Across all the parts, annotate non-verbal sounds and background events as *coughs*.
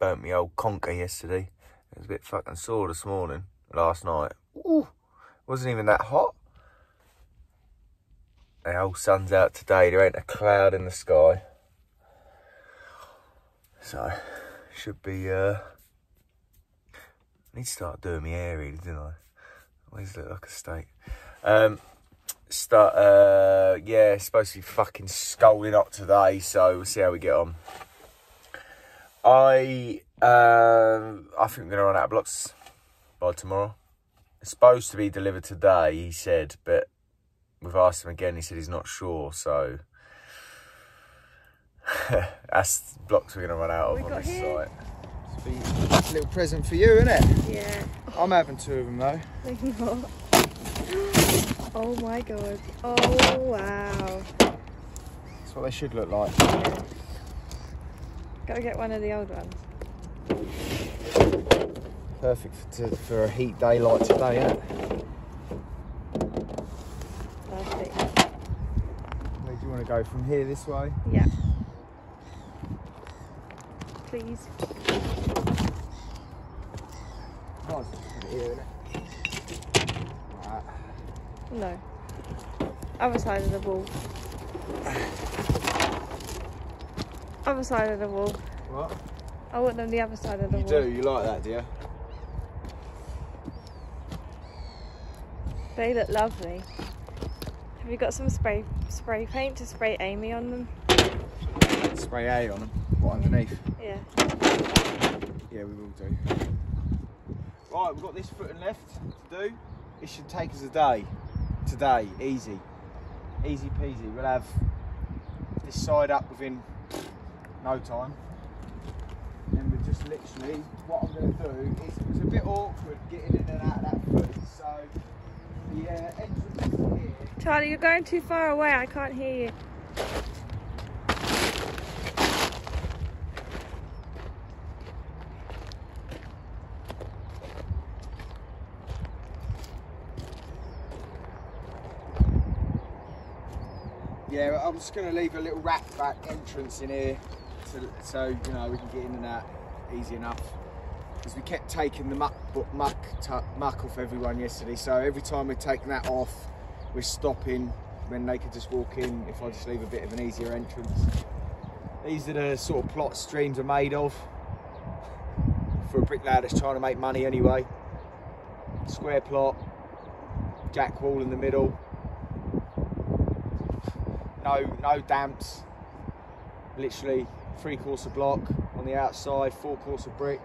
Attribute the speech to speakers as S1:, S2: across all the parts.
S1: burnt me old conker yesterday. It was a bit fucking sore this morning, last night. Ooh, wasn't even that hot. The old sun's out today. There ain't a cloud in the sky. So, should be, uh, need to start doing my hair really, didn't I? Always look like a steak. Um, start, uh, yeah, supposed to be fucking scolding hot today, so we'll see how we get on. I, um, I think we're gonna run out of blocks by tomorrow. It's supposed to be delivered today, he said, but we've asked him again. He said he's not sure, so *laughs* that's blocks we're gonna run out of
S2: We
S1: on
S2: got
S1: this
S2: here.
S1: site.
S3: It's a little present for you, isn't it?
S2: Yeah.
S3: I'm having two of them though.
S2: Thank you. *gasps* Oh my god. Oh wow.
S3: That's what they should look like.
S2: Yeah. Gotta get one of the old ones.
S3: Perfect for, to, for a heat day like today, isn't it?
S2: Perfect.
S3: Where do you want to go from here this way?
S2: Yeah. Please.
S3: Nice. Here. Right.
S2: No. Other side of the wall. Other side of the wall.
S3: What?
S2: I want them the other side of the
S3: You
S2: wall.
S3: do, you like that, do you?
S2: They look lovely. Have you got some spray spray paint to spray Amy on them?
S3: Spray A on them. What underneath?
S2: Yeah.
S3: Yeah, we will do. Right, we've got this foot and left to do. It should take us a day. Today, easy. Easy peasy. We'll have this side up within no time. Just literally, what I'm going to do is, it's a bit awkward getting in and out of that footing, so the uh, entrance is here.
S2: Charlie, you're going too far away. I can't hear you.
S3: Yeah, I'm just going to leave a little rack back entrance in here to, so you know we can get in and out easy enough. Because we kept taking the muck, muck, muck off everyone yesterday, so every time we're taking that off, we're stopping when they could just walk in if I just leave a bit of an easier entrance. These are the sort of plot streams are made of for a bricklayer that's trying to make money anyway. Square plot, jack wall in the middle, no no damps. Literally three of block on the outside, four course of brick,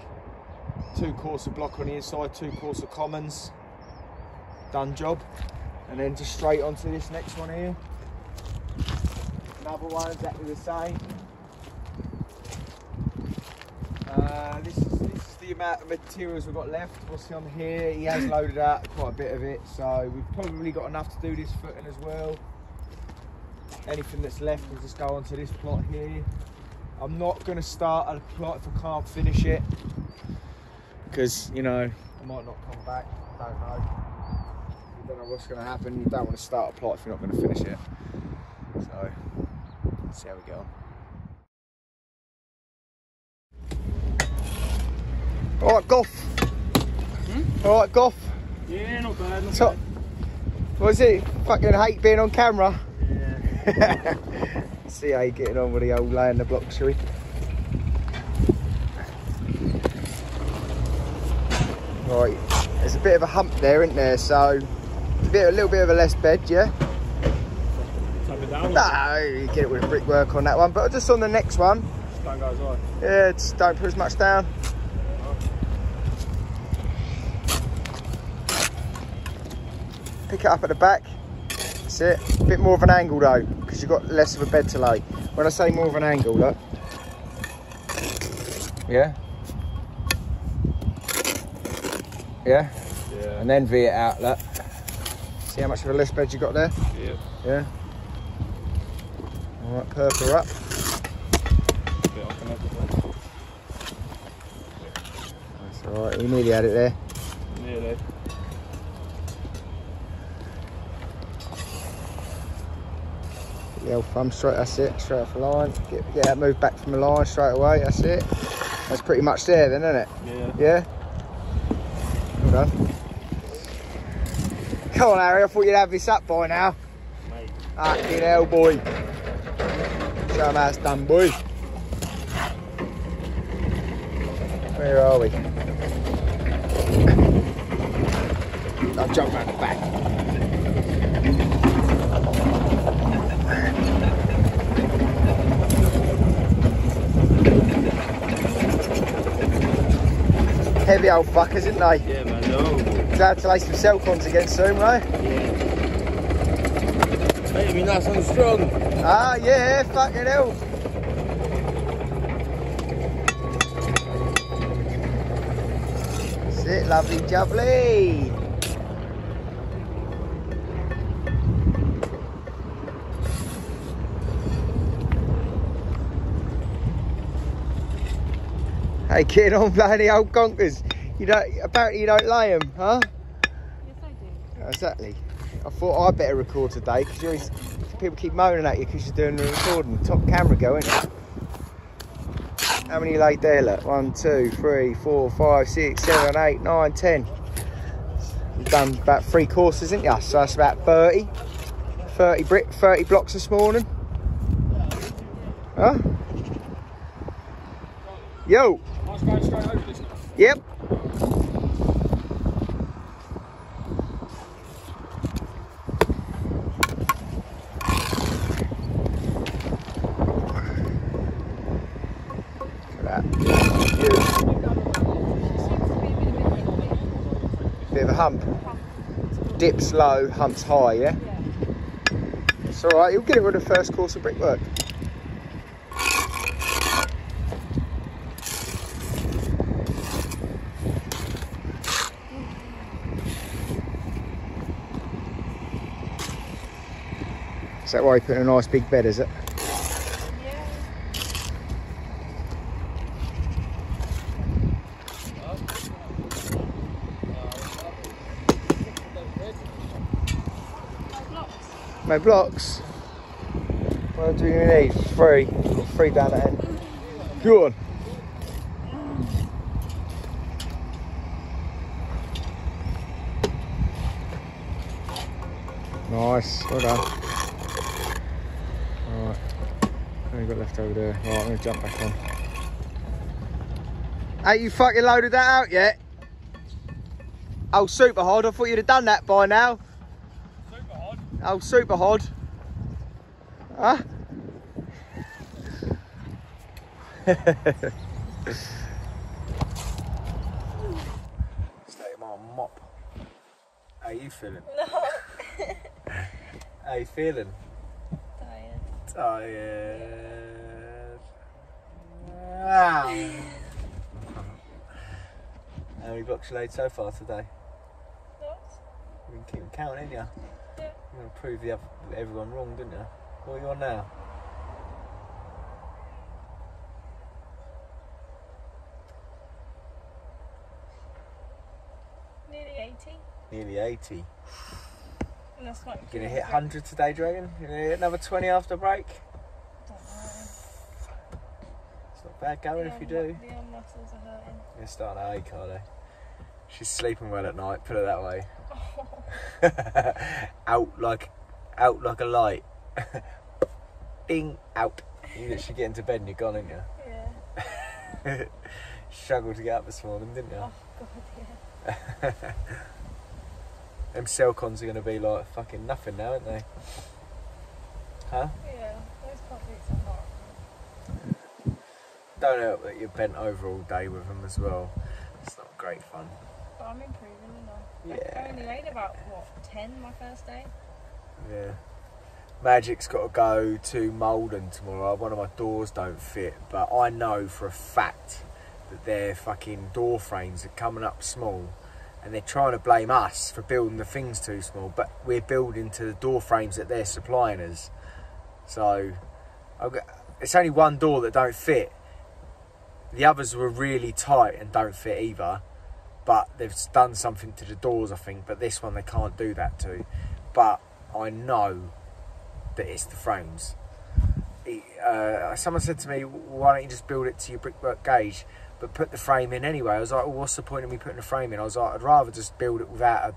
S3: two course of block on the inside, two course of commons. Done job. And then just straight onto this next one here. Another one exactly the same. Uh, this is this is the amount of materials we've got left. What's on here? He has loaded out quite a bit of it, so we've probably got enough to do this footing as well anything that's left will just go onto this plot here. I'm not going to start a plot if I can't finish it because you know I might not come back. Don't know. You don't know what's going to happen. You don't want to start a plot if you're not going to finish it. So let's see how we get on. All right, Goff. Hmm? All right, Goff.
S4: Yeah, not bad. Not
S3: So, what is it? Fucking hate being on camera.
S4: Yeah. *laughs*
S3: See how you getting on with the old laying the block, shall we? Right, there's a bit of a hump there, isn't there? So, a, bit, a little bit of a less bed, yeah? No, you get it with brickwork on that one, but just on the next one,
S4: Don't go as high.
S3: yeah, just don't put as much down. Pick it up at the back. That's it. A bit more of an angle though, because you've got less of a bed to lay. When I say more of an angle, look. Yeah. Yeah.
S4: Yeah.
S3: And then V it out, look. See how much of a less bed you got there?
S4: Yeah.
S3: Yeah. All right, purple up.
S4: Bit off and everything.
S3: That's all right. We nearly had it there.
S4: Nearly.
S3: Get the old thumb straight, that's it, straight off the line. Get, get that move back from the line straight away, that's it. That's pretty much there then, isn't it?
S4: Yeah.
S3: Yeah? Well done. Come on, Harry, I thought you'd have this up by now.
S4: Mate.
S3: Fucking hell, boy. Show 'em how it's done, boy. Where are we? *coughs* I'll jump round the back. Heavy old fuckers, isn't they?
S4: Yeah, man, no.
S3: Have to lay some Celcons again soon, right?
S4: Mate, I mean, that's on strong.
S3: Ah, yeah, fucking hell. That's it, lovely jubbly. Hey, kid on bloody old conkers. You don't, apparently you don't lay them, huh?
S2: Yes, I do.
S3: Exactly. I thought I'd better record today because people keep moaning at you because you're doing the recording. Top camera go, ain't you? How many you laid there? Look, one, two, three, four, five, six, seven, eight, nine, ten. You've done about three courses, ain't you? So that's about 30. 30 brick, 30 blocks this morning. Huh? Yo.
S4: Let's go straight over this.
S3: Yep. Look at that. Bit of a hump. Dips low, humps high, yeah? It's alright, you'll get it with the first course of brickwork. That why you put in a nice big bed, is it? My blocks. What do you need? Three. Three down the end. Go on. Nice. Well done. Alright. What have you got left over there? Right, I'm going to jump back on. Ain't you fucking loaded that out yet? Oh, super hard. I thought you'd have done that by now.
S4: Super hard.
S3: Oh, super hard. Huh?
S1: Stay my mop. How you feeling?
S2: No.
S1: How you feeling?
S2: Tired.
S1: Tired. Ah. How many blocks you laid so far today?
S2: What?
S1: You can keep counting, ain't you?
S2: Yeah.
S1: You're gonna prove the other, everyone wrong, didn't you? What are you on now?
S2: Nearly 80.
S1: Nearly 80.
S2: And that's not
S1: Gonna hit 100 today, Dragon? Gonna hit another 20 after break?
S2: Don't know.
S1: It's not bad going if you do.
S2: The arm muscles are hurting.
S1: You're starting to ache, are they? She's sleeping well at night, put it that way. *laughs* out like out like a light. *laughs* Ding out. You literally get into bed and you're gone, ain't you?
S2: Yeah. *laughs*
S1: Struggled to get up this morning, didn't you?
S2: Oh, God, yeah.
S1: Them Celcons are going to be like fucking nothing now, aren't they? Huh?
S2: Yeah. Those are hard.
S1: Don't help that you're bent over all day with them as well. It's not great fun.
S2: But I'm improving, you know.
S1: Yeah.
S2: I only laid about, what, 10 my first day?
S1: Yeah. Magic's got to go to Malden tomorrow. One of my doors don't fit, but I know for a fact that their fucking door frames are coming up small and they're trying to blame us for building the things too small, but we're building to the door frames that they're supplying us. So got, it's only one door that don't fit. The others were really tight and don't fit either, but they've done something to the doors, I think. But this one they can't do that to. But I know that it's the frames. Uh, someone said to me, "Why don't you just build it to your brickwork gauge?" But put the frame in anyway. I was like, well, what's the point of me putting the frame in? I was like, I'd rather just build it without a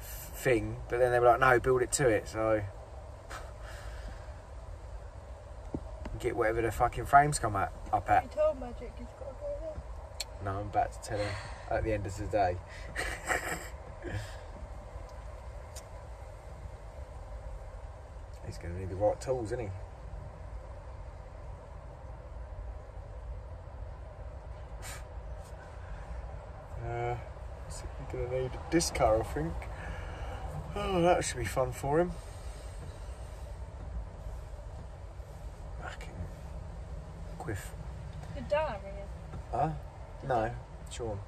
S1: thing. But then they were like, no, build it to it. So *sighs* get whatever the fucking frames come at, up at.
S2: You told Magic he's got to go there.
S1: No, I'm about to tell him at the end of the day. *laughs* He's going to need the right tools, isn't he? Uh, he's going to need a disc car, I think. Oh, that should be fun for him. Fucking quiff.
S2: Did Dan ring in?
S1: Huh? No, Sean.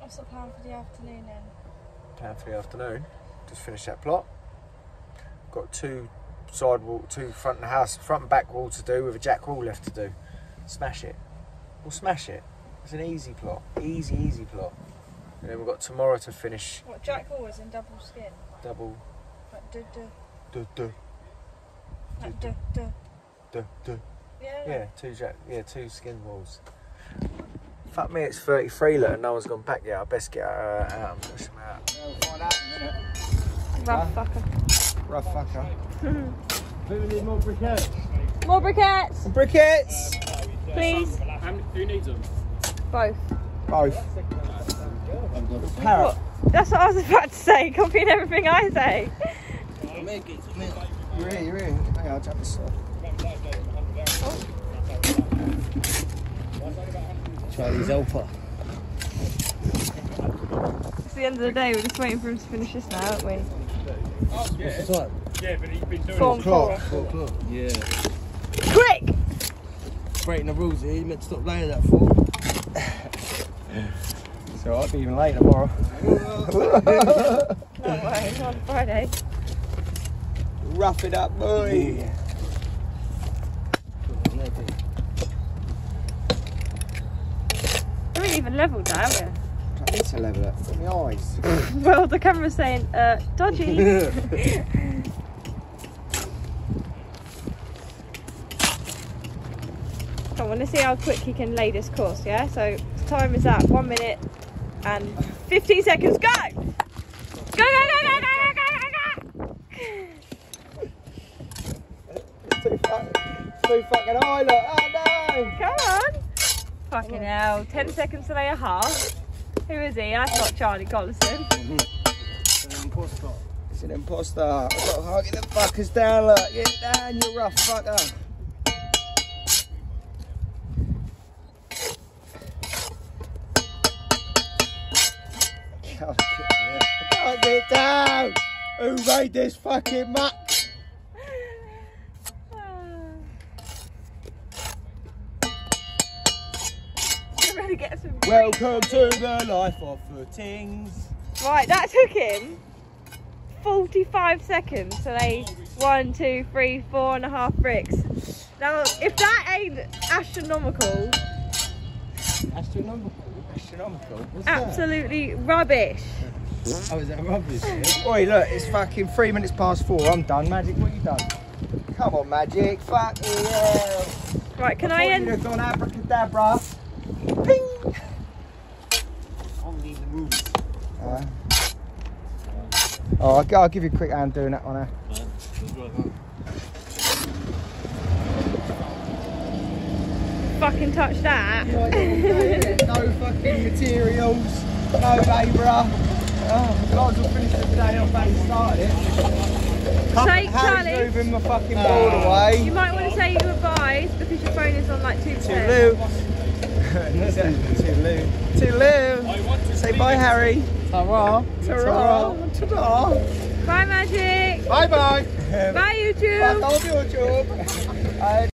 S2: What's the plan for the afternoon then?
S1: Plan for the afternoon. Just finish that plot. Got two side wall, two front of the house, front and back wall to do with a jack wall left to do. Smash it. We'll smash it. It's an easy plot. Easy, easy plot. And then we've got tomorrow to finish
S2: What, Jack Hall in double skin?
S1: double.
S2: Like, duh, duh,
S1: Duh, duh,
S2: like, duh, duh.
S1: duh, duh.
S2: Yeah,
S1: Yeah, two jack. Yeah, two skin walls. Fuck me, it's 33 look and no one's gone back yet. I best get uh, out and push them out.
S3: We'll find out in a minute.
S2: Rough fucker.
S3: Rough fucker.
S4: Do we need more briquettes?
S2: More briquettes,
S3: Briquettes!
S2: please.
S4: How many, who needs them?
S2: Both.
S3: Both. Parrot.
S2: That's what I was about to say, copying everything I say.
S3: You're here, you're here. Hang on, I'll tap this off.
S4: Charlie's Alpha.
S2: It's the end of the day, we're just waiting for him to finish this now, aren't we?
S4: Yeah.
S3: What's the
S4: yeah, but he's been doing
S2: Form
S3: Clock.
S2: four.
S3: Four o'clock.
S4: Yeah.
S2: Quick!
S4: Breaking the rules here, you meant to stop laying that for.
S3: So I'll be even late tomorrow. *laughs*
S2: No worries, on Friday.
S3: Rough it up, boy.
S2: We haven't even levelled that, have
S3: I need to level it. Got my eyes. *laughs*
S2: Well, the camera's saying, uh, dodgy. I want to see how quick he can lay this course, yeah? So, time is that? One minute and 15 seconds. Go! Go, go, go, go, go, go, go, go! go!
S3: too, fuck, it's too fucking high, look. Oh no!
S2: Come on! Fucking hell. 10 seconds to lay a half. Who is he? That's not Charlie Collison. Mm -hmm.
S3: It's an imposter. It's an imposter. I've got to hug the fuckers down, look. Get down, you rough fucker. I down. Who made this fucking muck? *sighs*
S2: really get some
S3: Welcome to the life of footings.
S2: Right, that took him 45 seconds to lay one, two, three, four and a half bricks. Now, if that ain't astronomical,
S3: Astronomical. Astronomical. What's
S2: absolutely rubbish.
S3: That? Oh, is that rubbish? Yeah? Oi, look, it's fucking three minutes past four. I'm done. Magic, what you done? Come on, Magic. Fuck yeah.
S2: Right, can I
S3: Thought
S2: end?
S3: You'd have gone abracadabra. Ping. Uh, oh, I'll, I'll give you a quick hand doing that one. Eh?
S2: Fucking touch that.
S3: no fucking materials, no labourer. Oh, might as well finish it off how you started it. Harry's
S2: Charlie,
S3: moving my fucking board away.
S2: you might want to say your goodbyes because your phone is on like 2%.
S3: Toodaloo. *laughs* Toodaloo. Toodaloo. Say bye, Harry. Ta-ra. Ta-ra. Ta-ra.
S2: Bye, Magic.
S3: Bye-bye.
S2: Bye, YouTube.
S3: Bye, YouTube. *laughs*